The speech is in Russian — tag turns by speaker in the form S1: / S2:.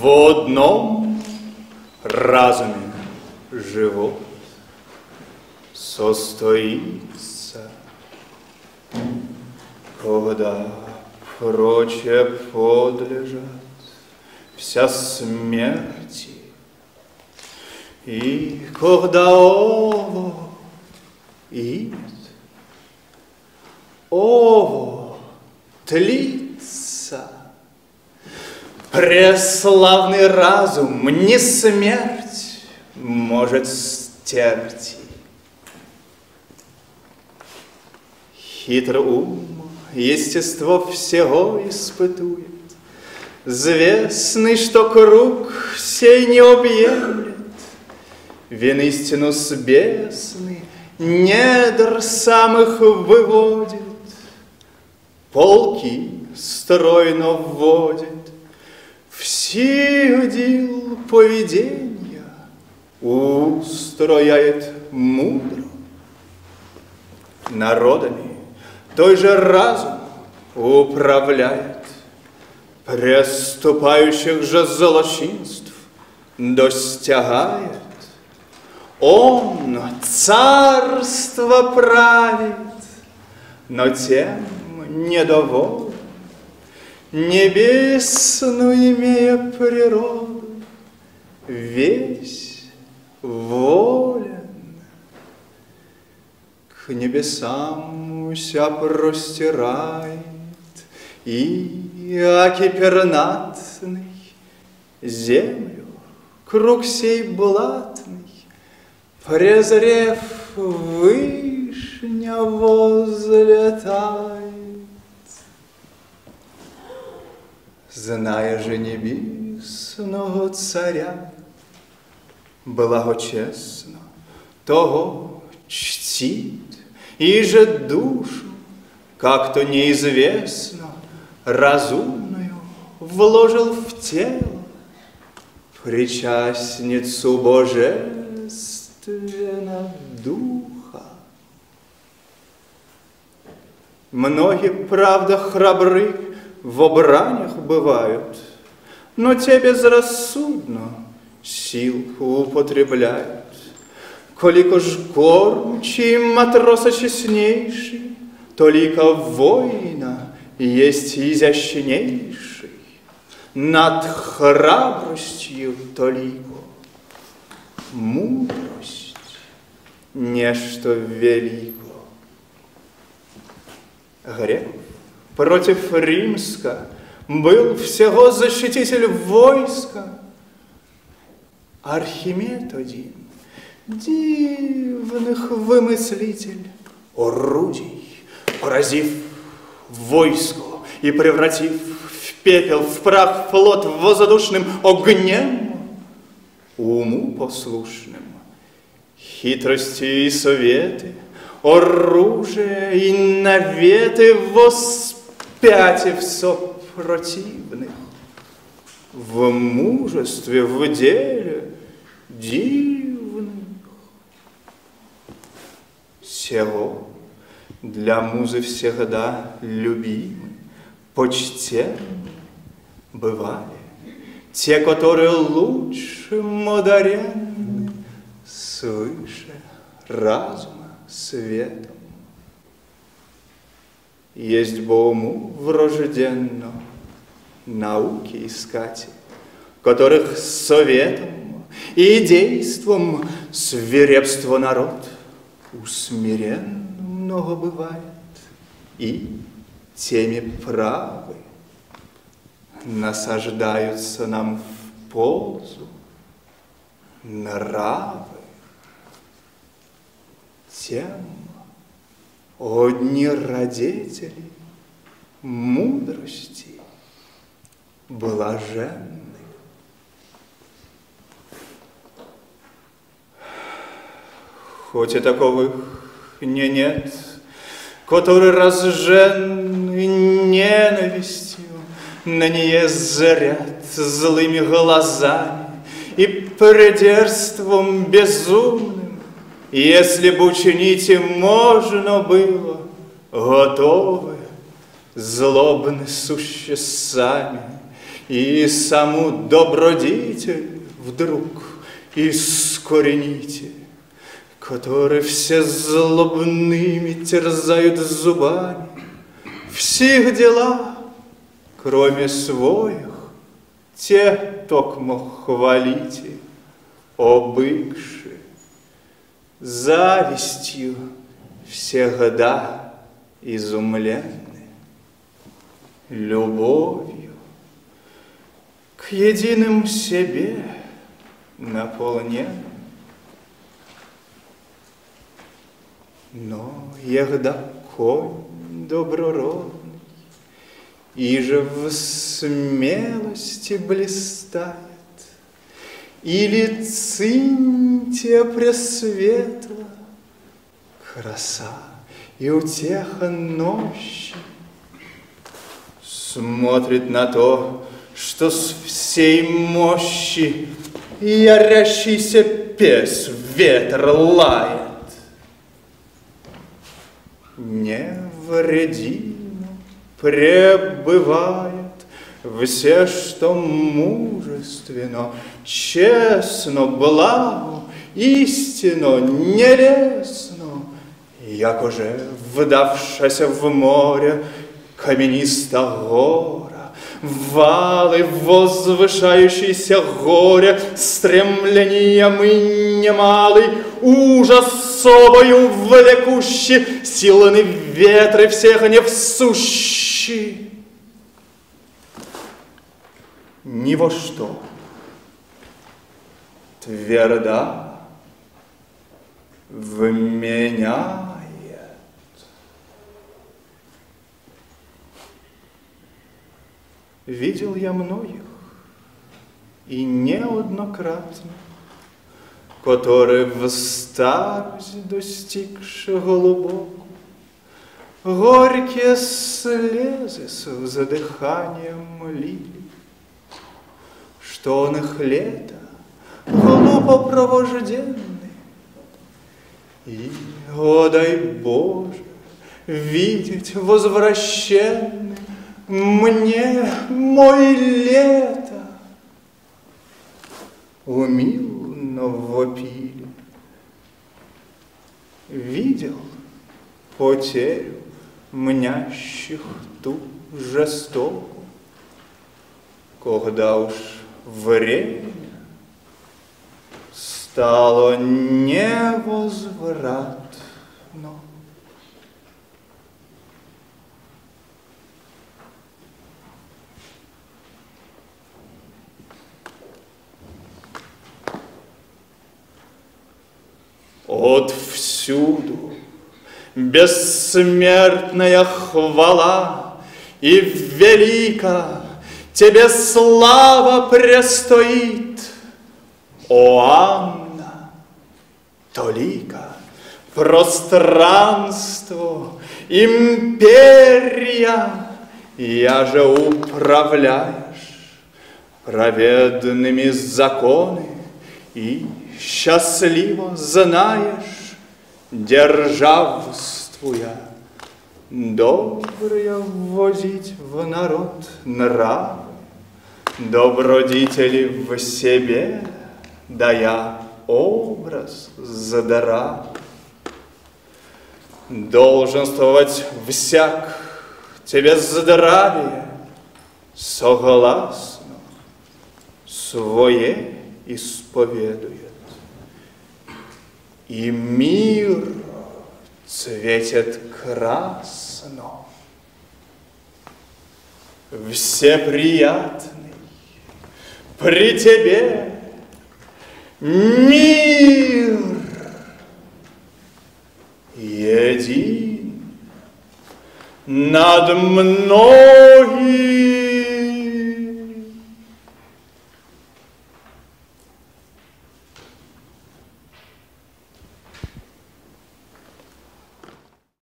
S1: В одном разуме живот состоится, когда прочее подлежат вся смерти. И когда ово имет, ово тлится, преславный разум не смерть может стерти. Хитрый ум естество всего испытует, Звестный, что круг сей не объемлет, Вин истину с недр самых выводит, Полки стройно вводит, В сил поведения устрояет мудро. Народами той же разум управляет, Преступающих же злочинств достигает. Он царство правит, но тем недоволен, Небесную имея природу, весь волен. К небесам уся простирает, И аки пернатный землю круг сей блатный, Презрев вышня возлетает. Зная же небесного царя, благочестно того чтит, и же душу, как-то неизвестно, разумную вложил в тело. Причастницу божественно духа. Многие, правда, храбры в обранях бывают, но те безрассудно сил употребляют. Колико ж кормчий матроса честнейший, Толико воина есть изящнейший, Над храбростью толико мудрость, нечто велико. Грек против Римска был всего защититель войска, Архимед один – дивных вымыслитель орудий, поразив войско и превратив в пепел, в прах флот воздушным огнем, уму послушным, хитрости и советы, оружие и наветы воспятив сопротивных, в мужестве, в деле, див Село. Для музы всегда любимы, почтенны бывали. Те, которые лучше модаренны свыше разума светом. Есть Богу врожденно науки искать, которых советом и действом свирепство народ – усмиренно много бывает, и теми правы насаждаются нам в пользу нравы. Тем одни родители мудрости блаженны. хоть и таковых не нет, который разжен ненавистью, на нее заряд злыми глазами и предерством безумным, если бы учинить можно было, готовы злобны суще сами, и саму добродетель вдруг искорените, который все злобными терзают зубами, всех дела, кроме своих, те токмо хвалите, обыкши, завистью всегда изумленны, любовью к единым себе наполнены. Но егда конь доброродный, и же в смелости блистает, или цинтия пресветла, краса и утеха ночи, смотрит на то, что с всей мощи ярящийся пес ветер лает. Невредимо пребывает все, что мужественно, честно, благо, истинно, нелестно, як уже вдавшася в море камениста гора, валы возвышающиеся горе, стремлением и немалый ужас собою влекущий, силны ветры всех не Ни во что. Тверда вменяет. Видел я многих, и неоднократно, которые в старость достигши глубоко, горькие слезы с задыханием лили, что он их лето глупо провожденный. И, о дай Боже, видеть возвращенный мне мой лето. Умилно вопили. Видел потерю мнящих ту жестоку, когда уж время стало невозвратно. Отвсюду бессмертная хвала и велика тебе слава престоит, о Анна, толика, пространство, империя, я же управляешь праведными законы и счастливо знаешь, державствуя, добрые возить в народ нравы, добродетели в себе, дая образ задара. Долженствовать всяк тебе здравие, согласно, свое исповедует и мир цветет красно. Все приятный при тебе. Мир. Един над многими